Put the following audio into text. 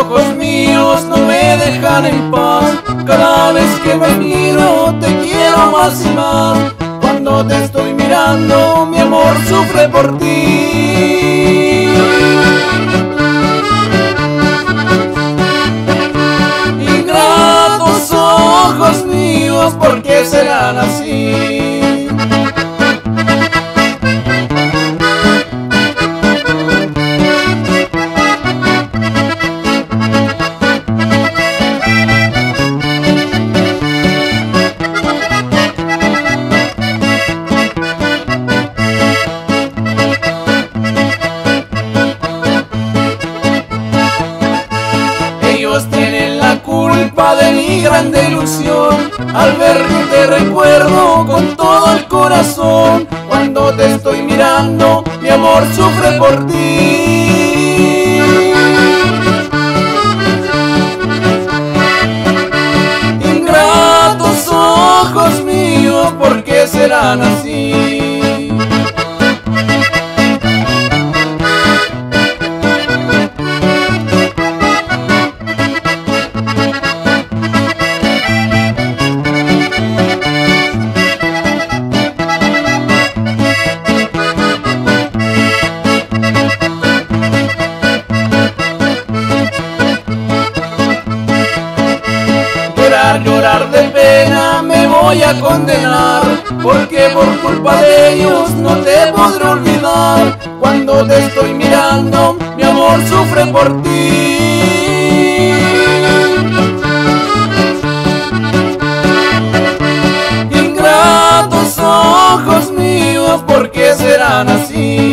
ojos míos no me dejan en paz. Cada vez que me miro te quiero más y más. Cuando te estoy mirando, mi amor sufre por ti. Ingratos ojos míos, ¿por qué serán así? Culpa de mi grande ilusión. Al verte te recuerdo con todo el corazón. Cuando te estoy mirando, mi amor sufre por ti. Ingratos ojos míos, ¿por qué serán así? Llorar, de pena me voy a condenar Porque por culpa de ellos no te podré olvidar Cuando te estoy mirando mi amor sufre por ti Ingratos ojos míos, ¿por qué serán así?